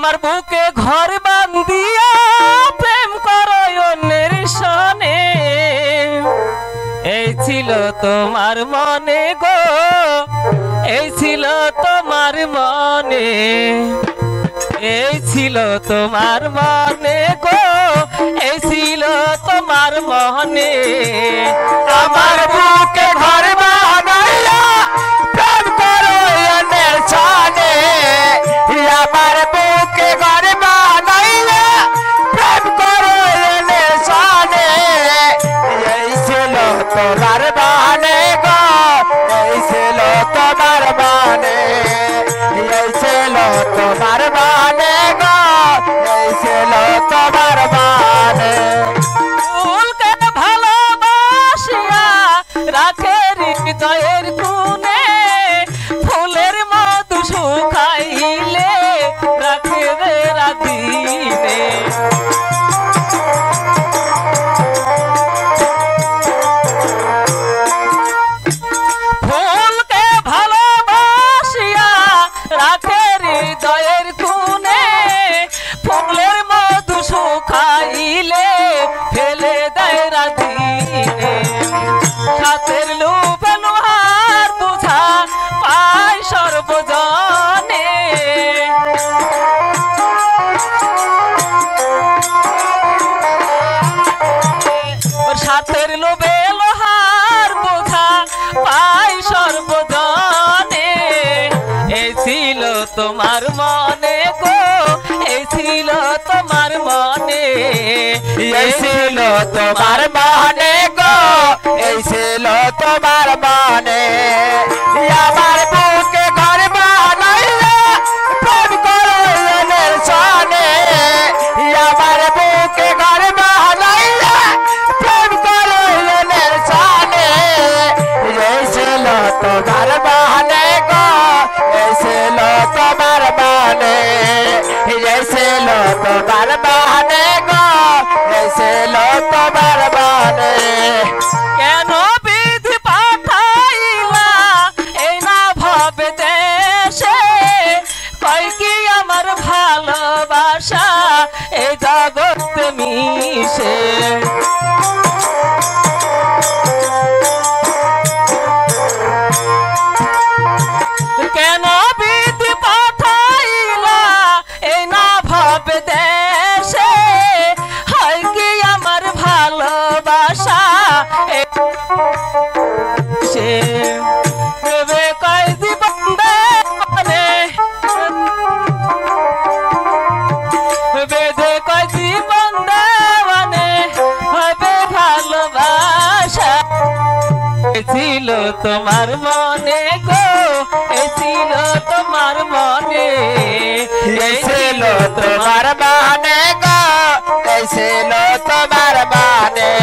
আমার বুকে ঘর বান্দিয়া প্রেম করো অন্যের সনে এই ছিল তোমার মনে গো, এই ছিল তোমার মনে। এই ছিল তোমার মনে গো, এই ছিল তোমার মনে। আমার বুকে ঘর বানাইয়া ছিল সাথের লোভে লোহার বোঝা পাই সর্বজনে। এই ছিল তোমার মনে গো এই ছিল তোমার মনে। এই ছিল তোমার তোমার এই ছিল তোমার মানে গো এই ছিল তোমার মানে কেন বিধি পাঠাইলা? এই না ভাবে দেশে। কই কি আমার ভালোবাসা? এই জগৎ মিশে। ছিল তোমার মনে গো এ ছিল তোমার মনে এই ছিল তোমার মানে গো এই ছিল তোমার মানে